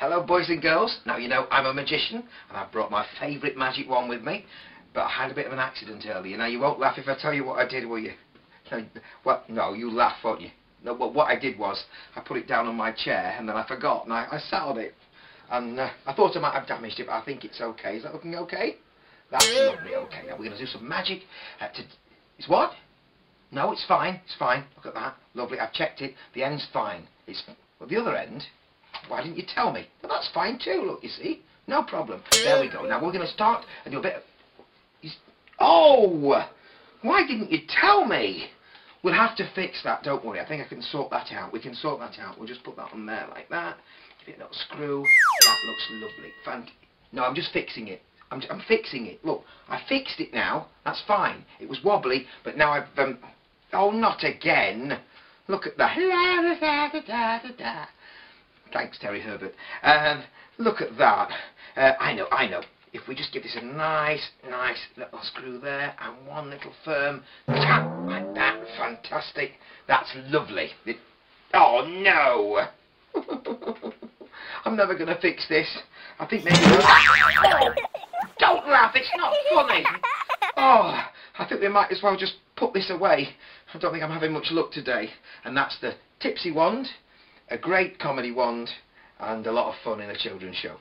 Hello, boys and girls. Now, you know, I'm a magician, and I've brought my favourite magic wand with me, but I had a bit of an accident earlier. Now, you won't laugh if I tell you what I did, will you? Well, no, you laugh, won't you? No, but what I did was, I put it down on my chair, and then I forgot, and I, I sat on it. And uh, I thought I might have damaged it, but I think it's okay. Is that looking okay? That's lovely, okay. Now, we're going to do some magic. Uh, to, it's what? No, it's fine, it's fine. Look at that. Lovely, I've checked it. The end's fine. It's, well, the other end, why didn't you tell me? Well, that's fine too, look, you see. No problem. There we go. Now we're going to start and you'll better... Oh! Why didn't you tell me? We'll have to fix that, don't worry. I think I can sort that out. We can sort that out. We'll just put that on there like that. Give it a little screw. That looks lovely. Fant no, I'm just fixing it. I'm, I'm fixing it. Look, I fixed it now. That's fine. It was wobbly, but now I've... Um, oh, not again. Look at that. Thanks, Terry Herbert. Um, look at that. Uh, I know, I know. If we just give this a nice, nice little screw there and one little firm tap like that, fantastic. That's lovely. It, oh no! I'm never going to fix this. I think maybe... Oh, don't laugh, it's not funny. Oh, I think we might as well just put this away. I don't think I'm having much luck today. And that's the Tipsy Wand a great comedy wand and a lot of fun in a children's show.